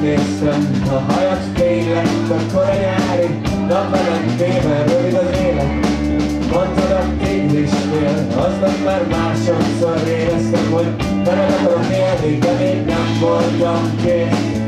megnéztem, a hajat tényleg, akkor a nyári nap menetében rövid az élet. Mondtad a képzésnél, aznap már másodszor éreztem, hogy vele akarok élni, de még nem voltam kész.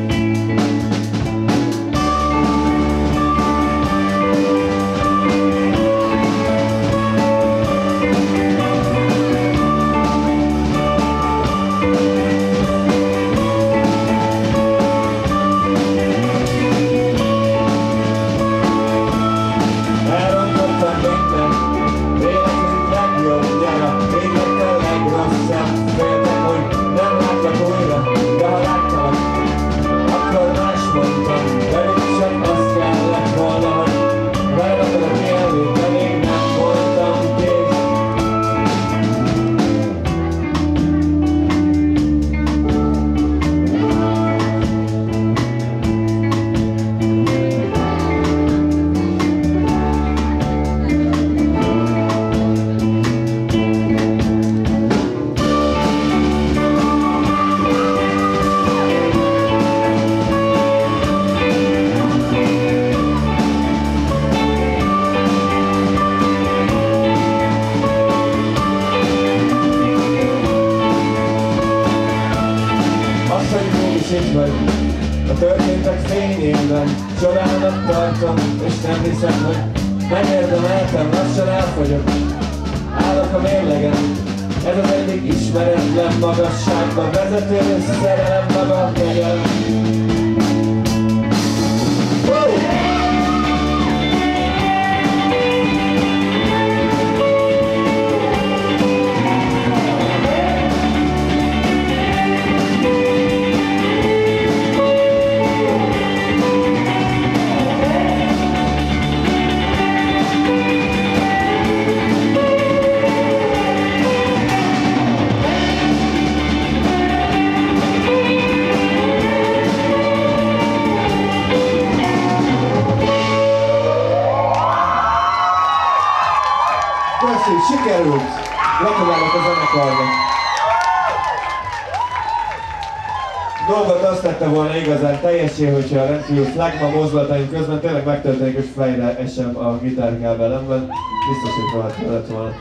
Másik vagy. A történtek fényében Csodának tartom És nem hiszem, hogy megérdemeltem Lassan elfogyok. Állok a mérlegen Ez az egyik ismeretlen magasságba Vezető szerelem maga kegyel Köszi, sikerült! Gratulálok a zenekarnak! Dolgot azt tette volna igazán teljessé, hogyha a rendkívül flagma mozdulataim közben tényleg megtörténik, és fejre esem a gitárkábelemben. Biztos, hogy lett volna.